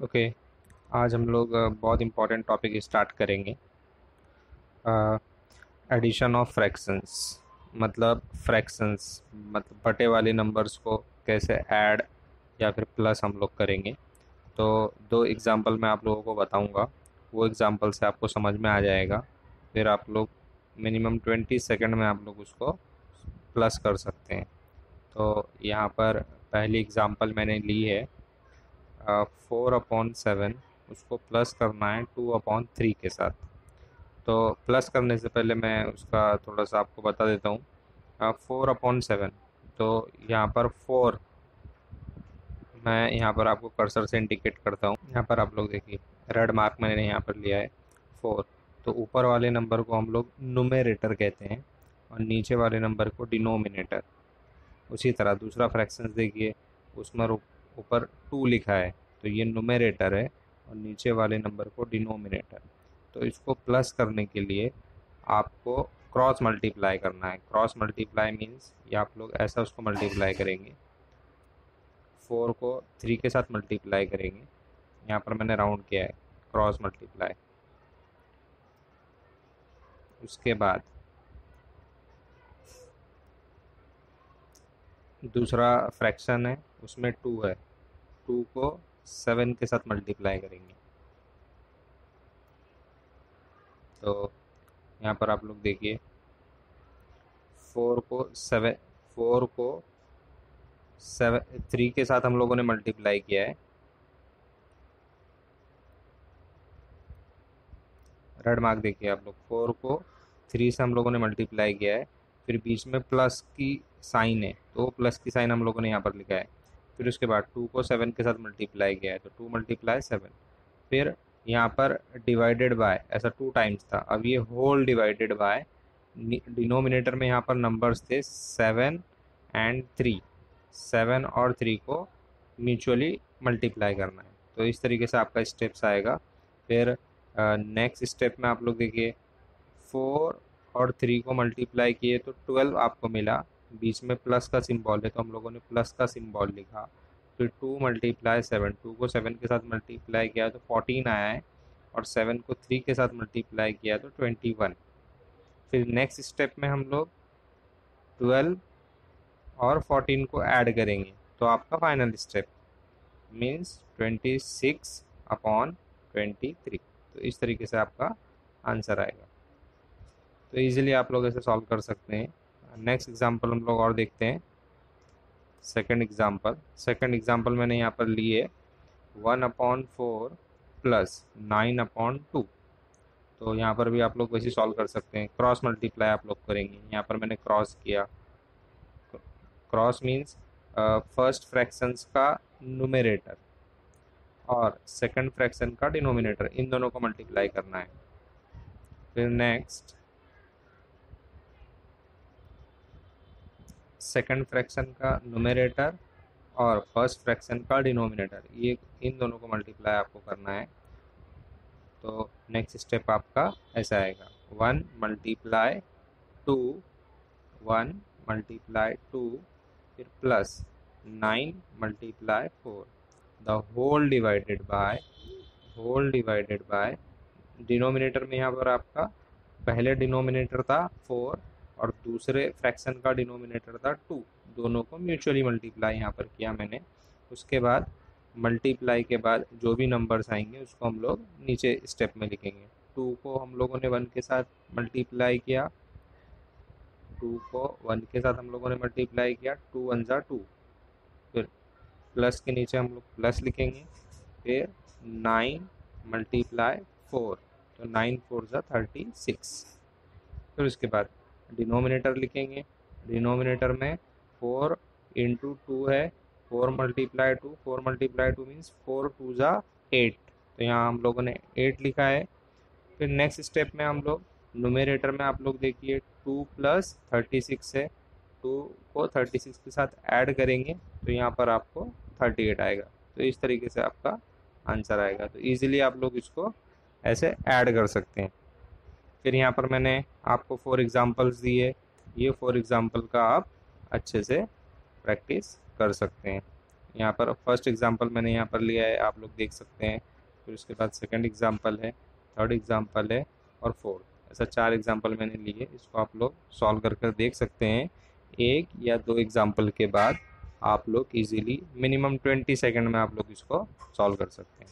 Okay. okay, आज हम लोग बहुत इम्पोर्टेंट टॉपिक स्टार्ट करेंगे। एडिशन ऑफ़ फ्रैक्शंस मतलब फ्रैक्शंस मतलब बटे वाले नंबर्स को कैसे ऐड या फिर प्लस हम लोग करेंगे। तो दो एग्जांपल मैं आप लोगों को बताऊँगा। वो एग्जांपल से आपको समझ में आ जाएगा। फिर आप लोग मिनिमम ट्वेंटी सेकंड में आप लोग उसको प्लस कर सकते हैं। तो यहाँ पर पहली एग्जांपल मैंने ली है। फोर अपॉन सेवन, उसको प्लस करना है टू अपॉन थ्री के साथ। तो प्लस करने से पहले मैं उसका थोड़ा सा आपको बता देता हूँ। फोर अपॉन सेवन तो यहाँ पर फोर मैं यहाँ पर आपको कर्सर से इंडिकेट करता हूँ। यहाँ पर आप लोग देखिए रेड मार्क मैंने यहाँ पर लिया है फोर तो ऊपर वाले नंबर को हम लोग नुमेरेटर कहते हैं और नीचे वाले नंबर को डिनोमिनेटर उसी तरह दूसरा फ्रैक्शन देखिए, उसमें ऊपर टू लिखा है तो ये नुमेरेटर है और नीचे वाले नंबर को डिनोमिनेटर तो इसको प्लस करने के लिए आपको क्रॉस मल्टीप्लाई करना है। क्रॉस मल्टीप्लाई मीन्स ये आप लोग ऐसा उसको मल्टीप्लाई करेंगे। फोर को थ्री के साथ मल्टीप्लाई करेंगे। यहाँ पर मैंने राउंड किया है क्रॉस मल्टीप्लाई उसके बाद दूसरा फ्रैक्शन है, उसमें टू है। टू को सेवन के साथ मल्टीप्लाई करेंगे। तो यहाँ पर आप लोग देखिए, फोर को सेवन, फोर को सेवन, थ्री के साथ हम लोगों ने मल्टीप्लाई किया है। रेड मार्क देखिए आप लोग, फोर को थ्री से हम लोगों ने मल्टीप्लाई किया है, फिर बीच में प्लस की साइन है तो प्लस की साइन हम लोगों ने यहाँ पर लिखा है। फिर उसके बाद टू को सेवन के साथ मल्टीप्लाई किया है तो टू मल्टीप्लाई सेवन फिर यहाँ पर डिवाइडेड बाय ऐसा टू टाइम्स था। अब ये होल डिवाइडेड बाय डिनोमिनेटर में यहाँ पर नंबर्स थे सेवन एंड थ्री सेवन और थ्री को म्यूचुअली मल्टीप्लाई करना है। तो इस तरीके से आपका स्टेप्स आएगा। फिर नेक्स्ट स्टेप में आप लोग देखिए फोर और थ्री को मल्टीप्लाई किए तो ट्वेल्व आपको मिला। बीच में प्लस का सिंबल है तो हम लोगों ने प्लस का सिंबल लिखा। फिर टू मल्टीप्लाई सेवन, टू को सेवन के साथ मल्टीप्लाई किया तो फोर्टीन आया है, और सेवन को थ्री के साथ मल्टीप्लाई किया तो ट्वेंटी वन। फिर नेक्स्ट स्टेप में हम लोग ट्वेल्व और फोर्टीन को ऐड करेंगे तो आपका final step means twenty six upon twenty three तो इस तरीके से आपका आंसर आएगा। तो इजीली आप लोग ऐसे सॉल्व कर सकते हैं। नेक्स्ट एग्जांपल हम लोग और देखते हैं। सेकंड एग्जांपल सेकंड एग्जांपल मैंने यहाँ पर लिए one upon four plus nine upon two तो यहाँ पर भी आप लोग वैसे सॉल्व कर सकते हैं। क्रॉस मल्टीप्लाई आप लोग करेंगे। यहाँ पर मैंने क्रॉस किया। क्रॉस मीन्स फ़र्स्ट फ्रैक्शंस का नुमेरेटर और सेकंड फ्रैक्शन का डिनोमिनेटर इन दोनों को मल्टीप्लाई करना है। फिर नेक्स्ट सेकंड फ्रैक्शन का नुमेरेटर और फ़र्स्ट फ्रैक्शन का डिनोमिनेटर ये इन दोनों को मल्टीप्लाई आपको करना है। तो नेक्स्ट स्टेप आपका ऐसा आएगा। One multiply two one multiply two फिर plus nine multiply four the whole divided by whole divided by denominator में यहाँ पर आपका पहले डिनोमिनेटर था फोर और दूसरे फ्रैक्शन का डिनोमिनेटर था टू दोनों को म्यूचुअली मल्टीप्लाई यहाँ पर किया मैंने। उसके बाद मल्टीप्लाई के बाद जो भी नंबर्स आएँगे, उसको हम लोग नीचे स्टेप में लिखेंगे। टू को हम लोगों ने वन के साथ मल्टीप्लाई किया। टू को वन के साथ हम लोगों ने मल्टीप्लाई किया। टू वन ज़ा टू फिर प्लस के नीचे हम लोग प्लस लिखेंगे। फिर नाइन मल्टीप्लाई फोर तो नाइन फोर ज़ा थर्टी सिक्स फिर उसके बाद डिनोमिनेटर लिखेंगे। डिनोमिनेटर में फोर इंटू टू है, four multiply two four multiply two means four two ज़ा एट तो यहाँ हम लोगों ने एट लिखा है। फिर नेक्स्ट स्टेप में हम लोग नोमिनेटर में आप लोग देखिए टू प्लस थर्टी सिक्स है। टू को थर्टी सिक्स के साथ ऐड करेंगे तो यहाँ पर आपको थर्टी एट आएगा। तो इस तरीके से आपका आंसर आएगा। तो ईजिली आप लोग इसको ऐसे ऐड कर सकते हैं। फिर यहाँ पर मैंने आपको फोर एग्जांपल्स दिए। ये फोर एग्जांपल का आप अच्छे से प्रैक्टिस कर सकते हैं। यहाँ पर फ़र्स्ट एग्जांपल मैंने यहाँ पर लिया है, आप लोग देख सकते हैं। फिर उसके बाद सेकंड एग्जांपल है थर्ड एग्जांपल है और फोर्थ ऐसा चार एग्जांपल मैंने लिए, इसको आप लोग सॉल्व कर कर देख सकते हैं। एक या दो एग्ज़ाम्पल के बाद आप लोग इजीली मिनिमम ट्वेंटी सेकंड में आप लोग इसको सॉल्व कर सकते हैं।